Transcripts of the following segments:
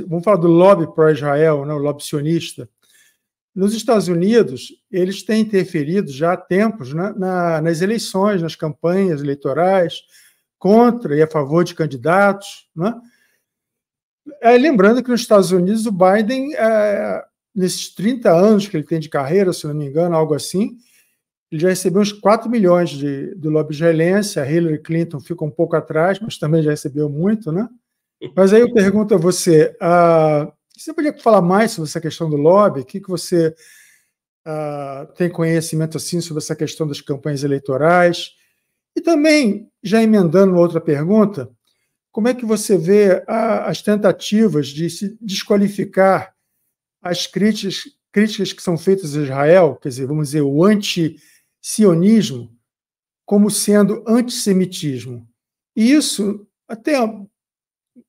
vamos falar do lobby pró-Israel, né, o lobby sionista. Nos Estados Unidos, eles têm interferido já há tempos né, na, nas eleições, nas campanhas eleitorais, contra e a favor de candidatos. Né? É, lembrando que nos Estados Unidos o Biden, é, nesses 30 anos que ele tem de carreira, se não me engano, algo assim, ele já recebeu uns 4 milhões de, do lobby israelense, a Hillary Clinton fica um pouco atrás, mas também já recebeu muito, né? Mas aí eu pergunto a você, uh, você podia falar mais sobre essa questão do lobby? O que, que você uh, tem conhecimento assim sobre essa questão das campanhas eleitorais? E também, já emendando uma outra pergunta, como é que você vê a, as tentativas de se desqualificar as críticas, críticas que são feitas a Israel, quer dizer, vamos dizer, o anti-sionismo, como sendo antissemitismo? E isso, até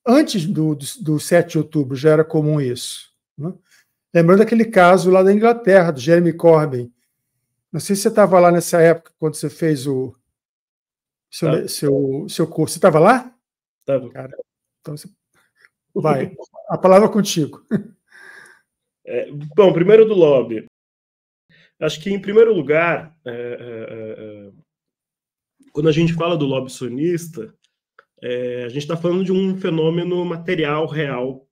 antes do, do, do 7 de outubro, já era comum isso. Né? Lembrando aquele caso lá da Inglaterra, do Jeremy Corbyn. Não sei se você estava lá nessa época, quando você fez o seu, tá. seu, seu curso. Você estava lá? Estava. Então você... Vai, a palavra é contigo. É, bom, primeiro do lobby. Acho que, em primeiro lugar, é, é, é, quando a gente fala do lobby sonista, é, a gente está falando de um fenômeno material real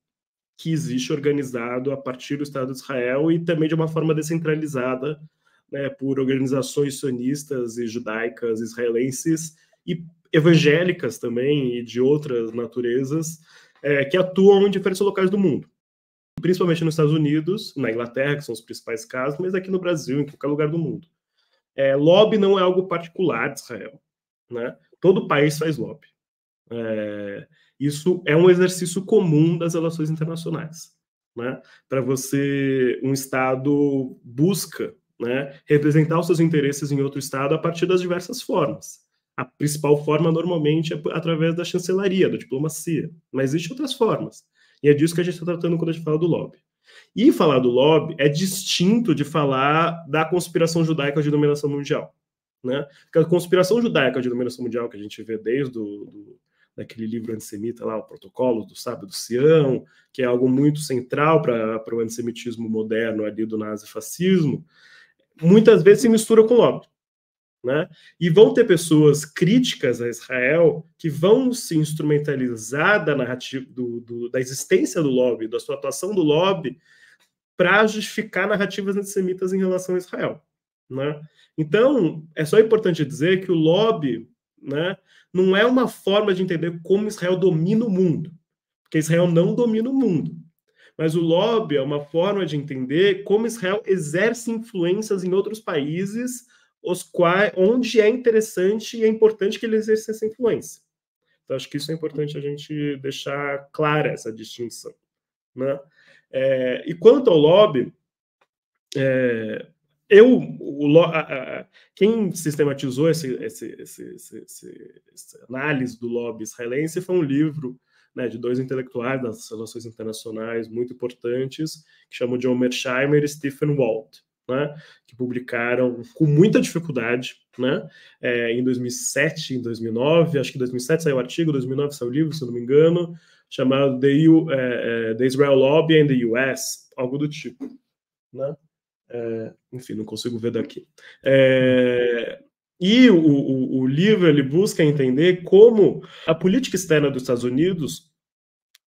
que existe organizado a partir do Estado de Israel e também de uma forma descentralizada né, por organizações sionistas e judaicas israelenses e evangélicas também e de outras naturezas é, que atuam em diferentes locais do mundo, principalmente nos Estados Unidos, na Inglaterra, que são os principais casos, mas aqui no Brasil, em qualquer lugar do mundo. É, lobby não é algo particular de Israel, né? Todo país faz lobby. É, isso é um exercício comum das relações internacionais. Né? Para você, um Estado busca né, representar os seus interesses em outro Estado a partir das diversas formas. A principal forma, normalmente, é através da chancelaria, da diplomacia. Mas existem outras formas. E é disso que a gente está tratando quando a gente fala do lobby. E falar do lobby é distinto de falar da conspiração judaica de dominação mundial. Né? Porque a conspiração judaica de dominação mundial que a gente vê desde o do, daquele livro antissemita lá, o Protocolo do Sábio do Sião, que é algo muito central para o antissemitismo moderno ali do nazifascismo, muitas vezes se mistura com lobby. Né? E vão ter pessoas críticas a Israel que vão se instrumentalizar da narrativa do, do, da existência do lobby, da sua atuação do lobby, para justificar narrativas antissemitas em relação a Israel. Né? Então, é só importante dizer que o lobby né, não é uma forma de entender como Israel domina o mundo, porque Israel não domina o mundo. Mas o lobby é uma forma de entender como Israel exerce influências em outros países, os quais, onde é interessante e é importante que ele exerça essa influência. Então, acho que isso é importante a gente deixar clara essa distinção. Né? É, e quanto ao lobby, é, eu, o, a, a, quem sistematizou esse, esse, esse, esse, análise do lobby israelense foi um livro né, de dois intelectuais das relações internacionais muito importantes, que chamam de Omer Scheimer e Stephen Walt, né, que publicaram com muita dificuldade, né, é, em 2007, em 2009, acho que em 2007 saiu o artigo, 2009 saiu o livro, se não me engano, chamado The, U, é, é, The Israel Lobby and the US, algo do tipo, né? É, enfim, não consigo ver daqui. É, e o, o, o, livro ele busca entender como a política externa dos Estados Unidos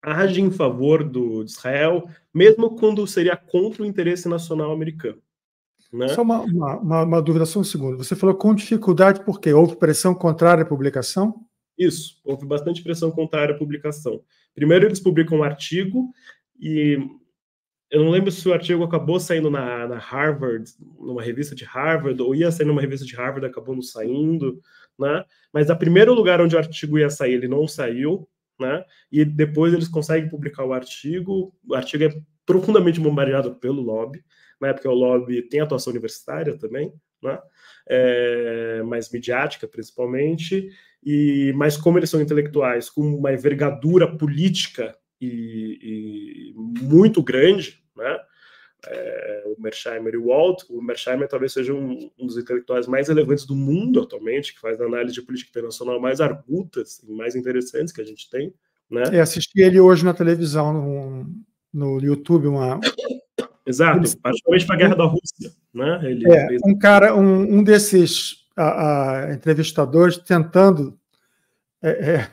age em favor do, de Israel, mesmo quando seria contra o interesse nacional americano. Né? Só uma, uma, uma, dúvida, só um segundo. Você falou com dificuldade porque houve pressão contrária à publicação? Isso, houve bastante pressão contrária à publicação. Primeiro, eles publicam um artigo e eu não lembro se o artigo acabou saindo na, na, Harvard, numa revista de Harvard, ou ia sair numa revista de Harvard, acabou não saindo, né? Mas a primeiro lugar onde o artigo ia sair, ele não saiu, né? E depois eles conseguem publicar o artigo. O artigo é profundamente bombardeado pelo lobby, né? Porque o lobby tem atuação universitária também, né? É, mais midiática principalmente, e mas como eles são intelectuais com uma envergadura política e, e muito grande, né? É, o Mersheimer e o Walt. O Mersheimer talvez seja um, um, dos intelectuais mais relevantes do mundo atualmente, que faz análise de política internacional mais argutas e mais interessantes que a gente tem. Né? É, assisti ele hoje na televisão, no, no YouTube, uma. Exato, praticamente para a guerra da Rússia. Né? Ele é, fez... um cara, um, um desses a, a entrevistadores tentando é, é,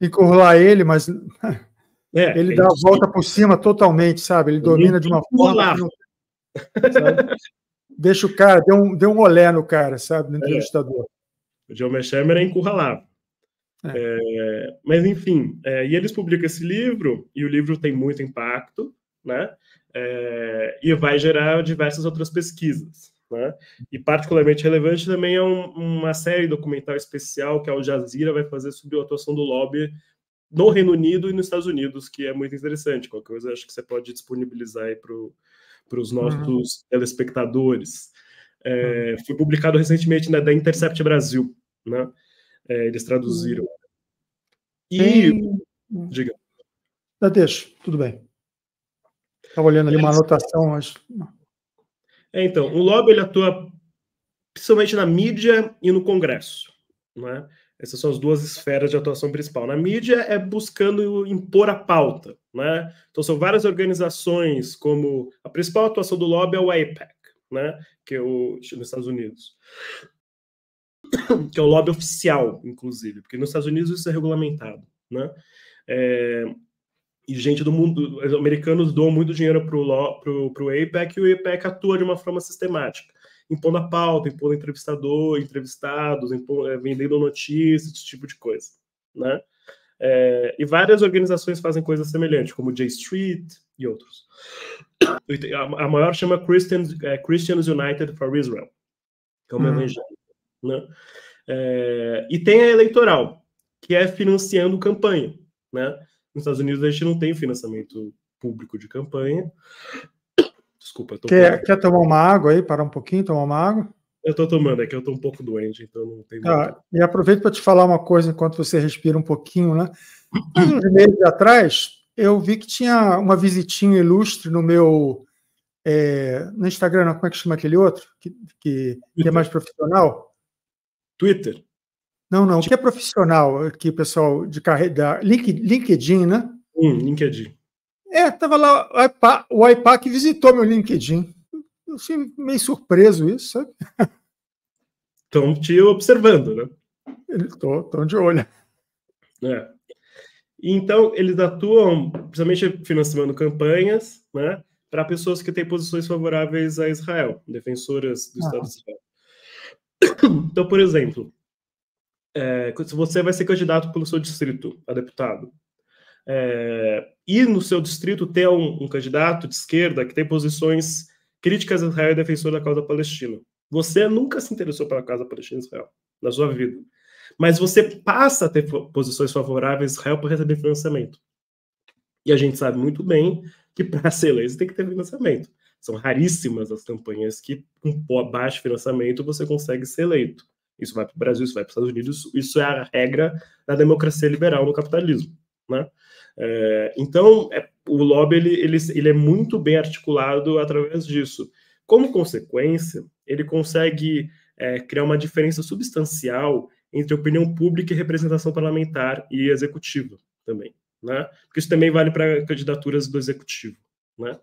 encurralar ele, mas é, ele dá a volta por cima totalmente, sabe? Ele domina de uma forma. Não, Deixa o cara, deu um, deu um olé no cara, sabe? No é. entrevistador. O John Meshemer é encurralado. É. É, mas, enfim, é, e eles publicam esse livro, e o livro tem muito impacto, né? É, e vai gerar diversas outras pesquisas. Né? E particularmente relevante também é um, uma série documental especial que a Al Jazeera vai fazer sobre a atuação do lobby no Reino Unido e nos Estados Unidos, que é muito interessante. Qualquer coisa acho que você pode disponibilizar aí para os nossos uhum. telespectadores. É, uhum. Foi publicado recentemente na, da Intercept Brasil, né? É, eles traduziram. Uhum. E. Tem... Diga. Já deixo, tudo bem. Estava olhando ali uma anotação, mas. É, então, o lobby ele atua principalmente na mídia e no Congresso. Né? Essas são as duas esferas de atuação principal. Na mídia é buscando impor a pauta. Né? Então, são várias organizações, como a principal atuação do lobby é o AIPAC, né? que é o, nos Estados Unidos. Que é o lobby oficial, inclusive, porque nos Estados Unidos isso é regulamentado. Né? É, e gente do mundo, os americanos doam muito dinheiro para o pro, APEC e o APEC atua de uma forma sistemática, impondo a pauta, impondo entrevistador, entrevistados, impondo, é, vendendo notícias, esse tipo de coisa, né? É, e várias organizações fazem coisas semelhantes, como J Street e outros. A, maior chama Christians, é, Christians United for Israel, que é uma hum. evangélica, né? É, e tem a eleitoral, que é financiando campanha, né? Nos Estados Unidos a gente não tem financiamento público de campanha. Desculpa, quer, quer tomar uma água aí? Parar um pouquinho, tomar uma água? Eu estou tomando, é que eu estou um pouco doente, então não tem. Ah, e aproveito para te falar uma coisa enquanto você respira um pouquinho, né? uns meses atrás, eu vi que tinha uma visitinha ilustre no meu. É, no Instagram, como é que chama aquele outro? Que, que, que é mais profissional? Twitter. Não, não, que é profissional aqui, pessoal de carreira, LinkedIn, né? Hum, LinkedIn. É, tava lá o IPAC visitou meu LinkedIn. Eu fiquei meio surpreso isso, sabe? Estão te observando, né? Estão de olho. É. Então, eles atuam, principalmente financiando campanhas, né? Para pessoas que têm posições favoráveis a Israel, defensoras do ah. Estado de Israel. Então, por exemplo, é, você vai ser candidato pelo seu distrito a deputado. É, e no seu distrito ter um, um, candidato de esquerda que tem posições críticas a Israel e defensor da causa palestina. Você nunca se interessou pela causa palestina Israel na sua vida. Mas você passa a ter posições favoráveis a Israel por receber financiamento. E a gente sabe muito bem que para ser eleito tem que ter financiamento. São raríssimas as campanhas que, com baixo financiamento, você consegue ser eleito. Isso vai para o Brasil, isso vai para os Estados Unidos, isso é a regra da democracia liberal no capitalismo. Né? É, então, é, o lobby ele, ele, ele é muito bem articulado através disso. Como consequência, ele consegue é, criar uma diferença substancial entre opinião pública e representação parlamentar e executiva também. Né? Porque isso também vale para candidaturas do executivo. Né?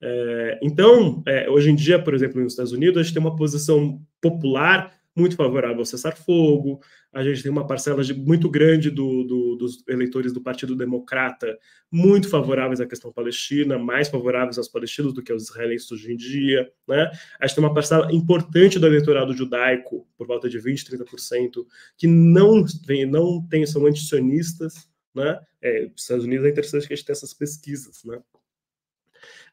É, então, é, hoje em dia, por exemplo, nos Estados Unidos, a gente tem uma posição popular muito favorável ao cessar-fogo, a gente tem uma parcela de, muito grande do, do, dos eleitores do Partido Democrata muito favoráveis à questão palestina, mais favoráveis aos palestinos do que aos israelenses hoje em dia. Né? A gente tem uma parcela importante do eleitorado judaico, por volta de 20%, 30%, que não, vem, não tem, são antisionistas. Né? É, os Estados Unidos é interessante que a gente tenha essas pesquisas. Né?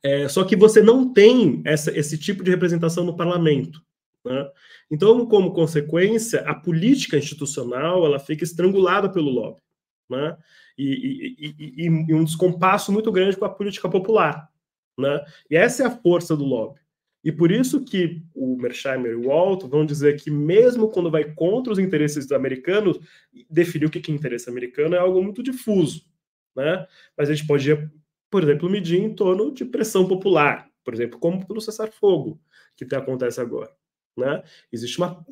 É, só que você não tem essa, esse tipo de representação no parlamento. Né? Então, como consequência, a política institucional ela fica estrangulada pelo lobby, né? e, e, e, e um descompasso muito grande com a política popular. Né? E essa é a força do lobby. E por isso que o Mersheimer e o Walt vão dizer que mesmo quando vai contra os interesses americanos, definir o que é interesse americano é algo muito difuso, né? Mas a gente pode, por exemplo, medir em torno de pressão popular, por exemplo, como pelo cessar-fogo que acontece agora. Né? Existe uma.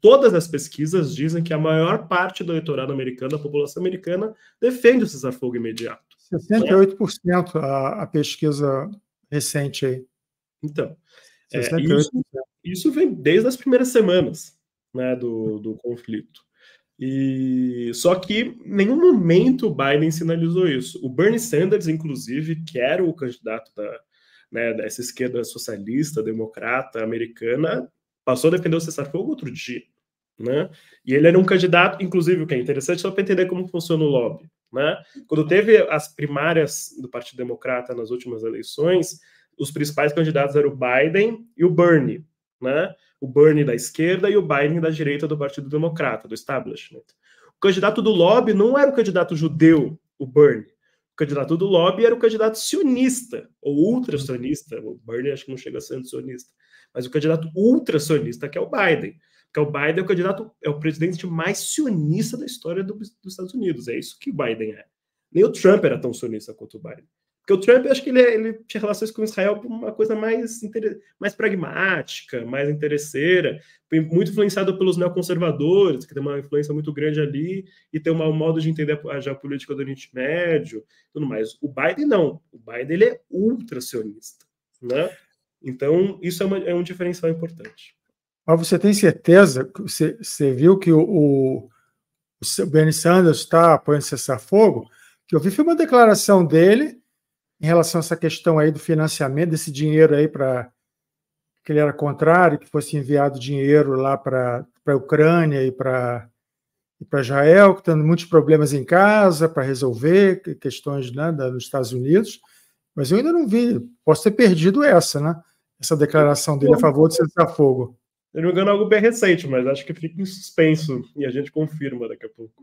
Todas as pesquisas dizem que a maior parte do eleitorado americano, da população americana, defende o cessar-fogo imediato. 68% né? a, a pesquisa recente aí. Então, é, isso, isso, vem desde as primeiras semanas né, do, do conflito. E só que em nenhum momento o Biden sinalizou isso. O Bernie Sanders, inclusive, que era o candidato da, né, dessa esquerda socialista, democrata, americana, passou a defender o cessar-fogo outro dia. Né? E ele era um candidato, inclusive, o que é interessante só para entender como funciona o lobby. Né? Quando teve as primárias do Partido Democrata nas últimas eleições, os principais candidatos eram o Biden e o Bernie. Né? O Bernie da esquerda e o Biden da direita do Partido Democrata, do establishment. O candidato do lobby não era o candidato judeu, o Bernie candidato do lobby era o candidato sionista, ou ultra-sionista. O Bernie acho que não chega a ser sionista, mas o candidato ultra-sionista, que é o Biden. Que é o Biden é o candidato, é o presidente mais sionista da história do, dos Estados Unidos. É isso que o Biden é. Nem o Trump era tão sionista quanto o Biden. Porque o Trump, acho que ele, ele tinha relações com Israel por uma coisa mais, mais pragmática, mais interesseira, muito influenciado pelos neoconservadores, que tem uma influência muito grande ali, e tem um modo de entender a geopolítica do Oriente Médio, tudo mais. O Biden não. O Biden ele é ultra-sionista, né? Então, isso é, uma, é um diferencial importante. Mas você tem certeza, você, você viu que o, o, Bernie Sanders está apoiando cessar-fogo? Que eu vi foi uma declaração dele em relação a essa questão aí do financiamento, desse dinheiro aí para que ele era contrário, que fosse enviado dinheiro lá para a Ucrânia e para e para Israel, que tendo muitos problemas em casa para resolver, questões né, nos Estados Unidos, mas eu ainda não vi, posso ter perdido essa, né? Essa declaração dele a favor de cessar-fogo. Eu não engano, é algo bem recente, mas acho que fica em suspenso e a gente confirma daqui a pouco.